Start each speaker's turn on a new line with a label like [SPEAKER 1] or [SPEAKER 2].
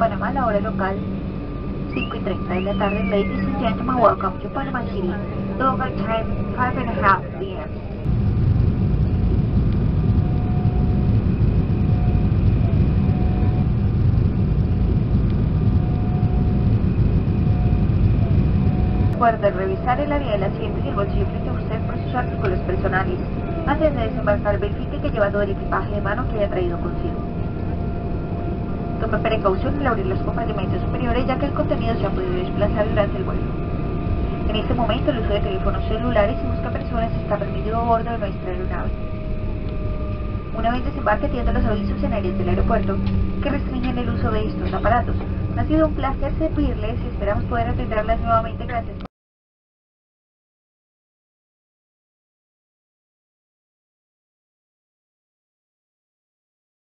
[SPEAKER 1] Panamá, la hora local 5 y 30 de la tarde. Ladies and gentlemen, welcome to Panama City. Local time 5 and a half p.m. Recuerde revisar el área del asiento y el bolsillo frente a usted por sus artículos personales. Antes de desembarcar, verifique que lleva todo el equipaje de mano que haya traído consigo. Tome precaución al abrir los compartimentos superiores ya que el contenido se ha podido desplazar durante el vuelo. En este momento el uso de teléfonos celulares y busca personas está permitido a bordo de nuestra aeronave. Una vez desembarque atienda los avisos en áreas del aeropuerto que restringen el uso de estos aparatos. Ha sido un placer servirles y esperamos poder atenderlas nuevamente. Gracias.